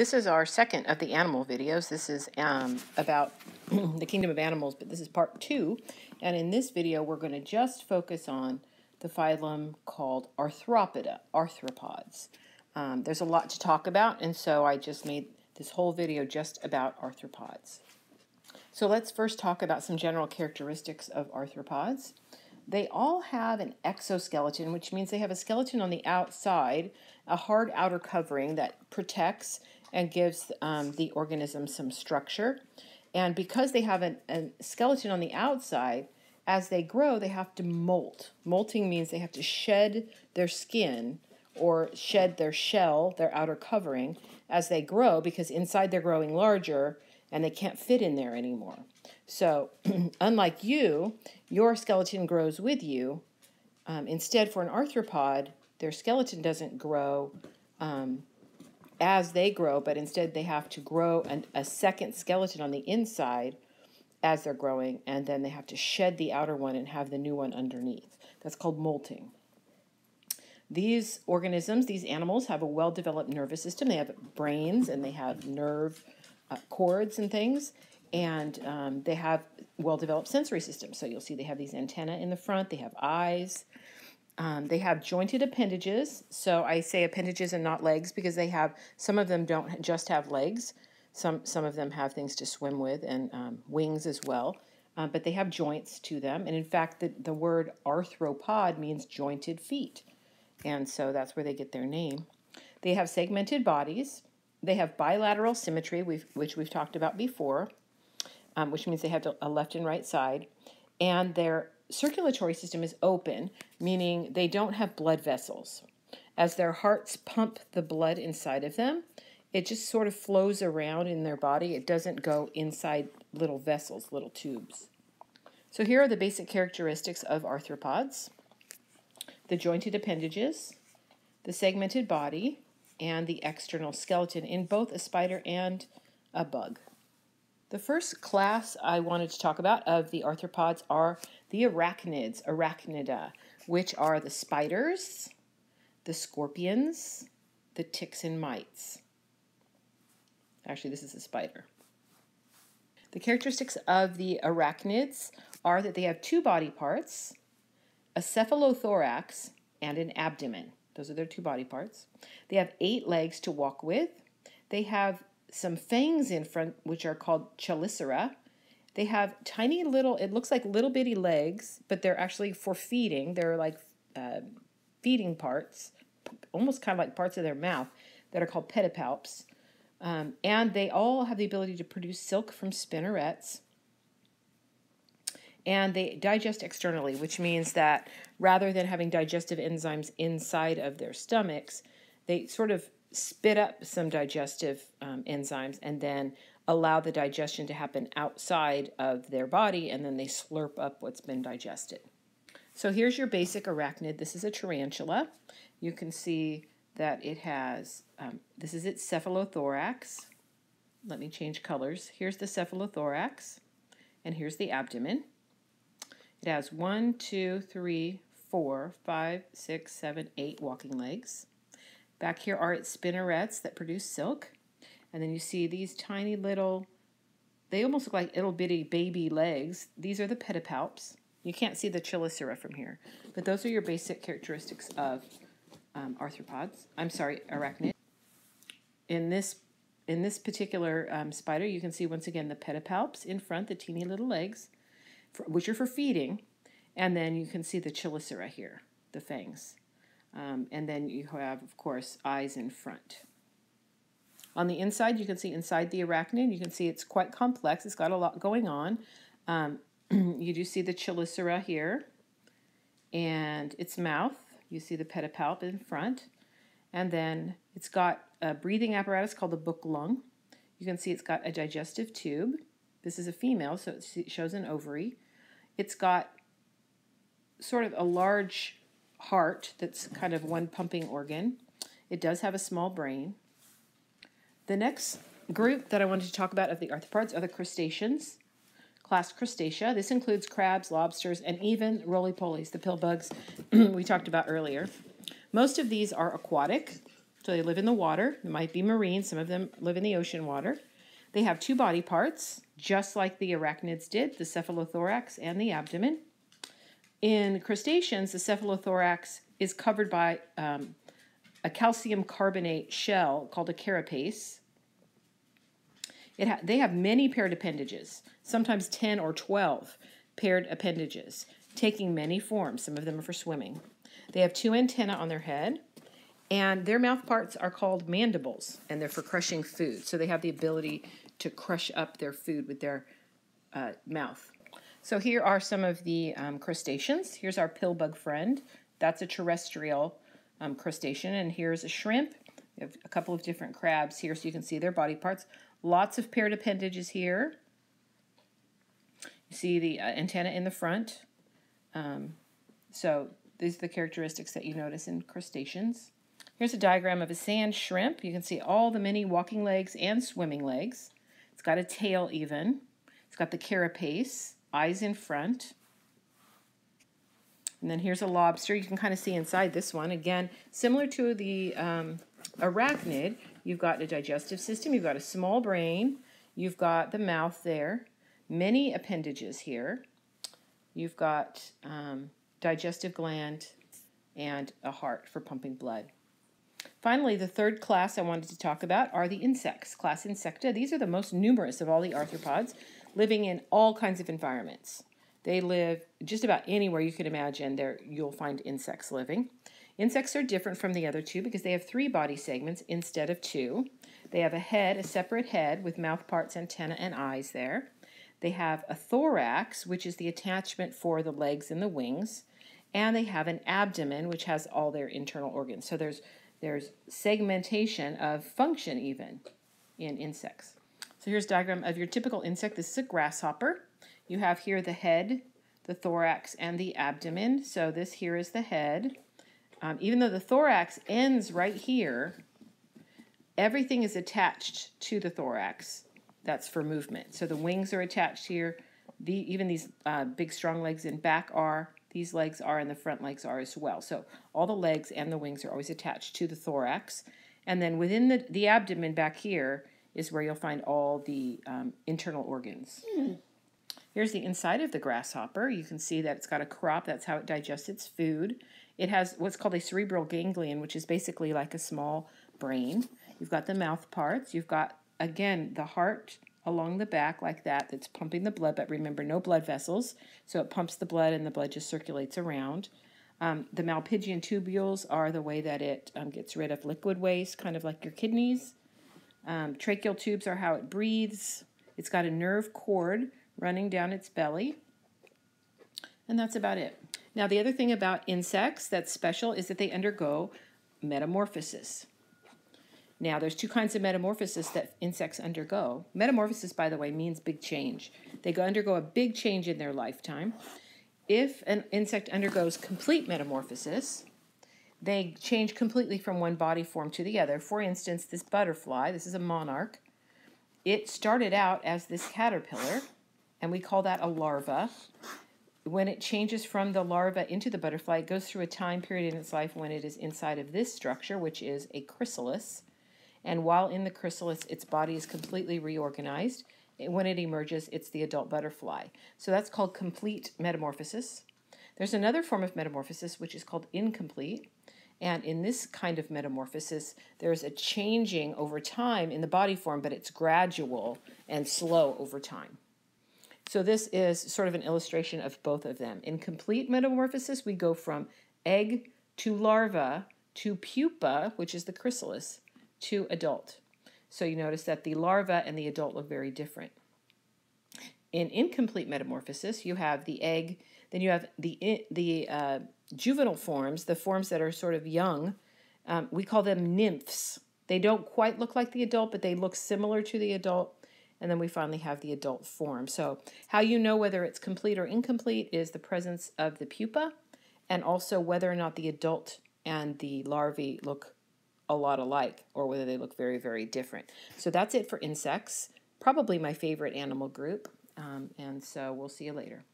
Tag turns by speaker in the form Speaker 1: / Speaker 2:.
Speaker 1: This is our second of the animal videos. This is um, about the kingdom of animals, but this is part two. And in this video, we're going to just focus on the phylum called Arthropoda, arthropods. Um, there's a lot to talk about, and so I just made this whole video just about arthropods. So let's first talk about some general characteristics of arthropods. They all have an exoskeleton, which means they have a skeleton on the outside, a hard outer covering that protects and gives um, the organism some structure. And because they have a skeleton on the outside, as they grow, they have to molt. Molting means they have to shed their skin or shed their shell, their outer covering, as they grow because inside they're growing larger and they can't fit in there anymore. So, unlike you, your skeleton grows with you. Um, instead, for an arthropod, their skeleton doesn't grow um, as they grow, but instead they have to grow an, a second skeleton on the inside as they're growing, and then they have to shed the outer one and have the new one underneath. That's called molting. These organisms, these animals, have a well developed nervous system. They have brains and they have nerve uh, cords and things, and um, they have well developed sensory systems. So you'll see they have these antennae in the front, they have eyes. Um, they have jointed appendages. So I say appendages and not legs because they have, some of them don't just have legs. Some, some of them have things to swim with and um, wings as well. Uh, but they have joints to them. And in fact, the, the word arthropod means jointed feet. And so that's where they get their name. They have segmented bodies. They have bilateral symmetry, we've, which we've talked about before, um, which means they have a left and right side. And their circulatory system is open, meaning they don't have blood vessels. As their hearts pump the blood inside of them, it just sort of flows around in their body. It doesn't go inside little vessels, little tubes. So here are the basic characteristics of arthropods. The jointed appendages, the segmented body, and the external skeleton in both a spider and a bug. The first class I wanted to talk about of the arthropods are the arachnids, arachnida, which are the spiders, the scorpions, the ticks and mites. Actually, this is a spider. The characteristics of the arachnids are that they have two body parts, a cephalothorax and an abdomen. Those are their two body parts. They have eight legs to walk with. They have some fangs in front, which are called chelicera. They have tiny little, it looks like little bitty legs, but they're actually for feeding. They're like uh, feeding parts, almost kind of like parts of their mouth, that are called pedipalps. Um, and they all have the ability to produce silk from spinnerets. And they digest externally, which means that rather than having digestive enzymes inside of their stomachs, they sort of spit up some digestive um, enzymes and then allow the digestion to happen outside of their body and then they slurp up what's been digested. So here's your basic arachnid. This is a tarantula. You can see that it has, um, this is its cephalothorax. Let me change colors. Here's the cephalothorax and here's the abdomen. It has one, two, three, four, five, six, seven, eight walking legs. Back here are its spinnerets that produce silk. And then you see these tiny little, they almost look like little bitty baby legs. These are the pedipalps. You can't see the chelicera from here, but those are your basic characteristics of um, arthropods. I'm sorry, arachnid. In this in this particular um, spider, you can see once again the pedipalps in front, the teeny little legs, for, which are for feeding, and then you can see the chelicera here, the fangs. Um, and then you have, of course, eyes in front. On the inside, you can see inside the arachnid, you can see it's quite complex. It's got a lot going on. Um, you do see the chelicera here and its mouth. You see the pedipalp in front. And then it's got a breathing apparatus called the book lung. You can see it's got a digestive tube. This is a female, so it shows an ovary. It's got sort of a large heart that's kind of one pumping organ. It does have a small brain. The next group that I wanted to talk about of the arthropods are the crustaceans, class Crustacea. This includes crabs, lobsters, and even roly polies, the pill bugs we talked about earlier. Most of these are aquatic. So they live in the water. It might be marine. Some of them live in the ocean water. They have two body parts, just like the arachnids did, the cephalothorax and the abdomen. In crustaceans, the cephalothorax is covered by um, a calcium carbonate shell called a carapace. It ha- they have many paired appendages, sometimes 10 or 12 paired appendages, taking many forms. Some of them are for swimming. They have two antennae on their head, and their mouth parts are called mandibles, and they're for crushing food. So they have the ability to crush up their food with their uh, mouth. So here are some of the um, crustaceans. Here's our pillbug friend. That's a terrestrial um, crustacean. And here's a shrimp. We have a couple of different crabs here so you can see their body parts. Lots of paired appendages here. You see the uh, antenna in the front. Um, so these are the characteristics that you notice in crustaceans. Here's a diagram of a sand shrimp. You can see all the many walking legs and swimming legs. It's got a tail even. It's got the carapace, eyes in front. And then here's a lobster. You can kind of see inside this one. Again, similar to the um, arachnid, you've got a digestive system, you've got a small brain, you've got the mouth there, many appendages here. You've got um, digestive gland and a heart for pumping blood. Finally, the third class I wanted to talk about are the insects, class Insecta. These are the most numerous of all the arthropods, living in all kinds of environments. They live just about anywhere you can imagine there you'll find insects living. Insects are different from the other two because they have three body segments instead of two. They have a head, a separate head with mouth parts, antenna, and eyes there. They have a thorax, which is the attachment for the legs and the wings, and they have an abdomen, which has all their internal organs. So there's there's segmentation of function even in insects. So here's a diagram of your typical insect. This is a grasshopper. You have here the head, the thorax, and the abdomen. So this here is the head. Um, even though the thorax ends right here, everything is attached to the thorax. That's for movement. So the wings are attached here. The, even these uh, big strong legs in back are. These legs are and the front legs are as well. So all the legs and the wings are always attached to the thorax. And then within the, the abdomen back here is where you'll find all the um, internal organs. Mm. Here's the inside of the grasshopper. You can see that it's got a crop. That's how it digests its food. It has what's called a cerebral ganglion, which is basically like a small brain. You've got the mouth parts. You've got, again, the heart along the back like that that's pumping the blood. But remember, no blood vessels. So it pumps the blood and the blood just circulates around. Um, the Malpighian tubules are the way that it um, gets rid of liquid waste, kind of like your kidneys. Um, tracheal tubes are how it breathes. It's got a nerve cord running down its belly. And that's about it. Now, the other thing about insects that's special is that they undergo metamorphosis. Now, there's two kinds of metamorphosis that insects undergo. Metamorphosis, by the way, means big change. They go undergo a big change in their lifetime. If an insect undergoes complete metamorphosis, they change completely from one body form to the other. For instance, this butterfly, this is a monarch, it started out as this caterpillar and we call that a larva. When it changes from the larva into the butterfly, it goes through a time period in its life when it is inside of this structure, which is a chrysalis. And while in the chrysalis, its body is completely reorganized. When it emerges, it's the adult butterfly. So that's called complete metamorphosis. There's another form of metamorphosis which is called incomplete. And in this kind of metamorphosis, there's a changing over time in the body form, but it's gradual and slow over time. So this is sort of an illustration of both of them. In complete metamorphosis, we go from egg to larva to pupa, which is the chrysalis, to adult. So you notice that the larva and the adult look very different. In incomplete metamorphosis, you have the egg, then you have the, the uh, juvenile forms, the forms that are sort of young. Um, we call them nymphs. They don't quite look like the adult, but they look similar to the adult and then we finally have the adult form. So how you know whether it's complete or incomplete is the presence of the pupa and also whether or not the adult and the larvae look a lot alike or whether they look very, very different. So that's it for insects, probably my favorite animal group. Um, and so we'll see you later.